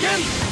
Falcon!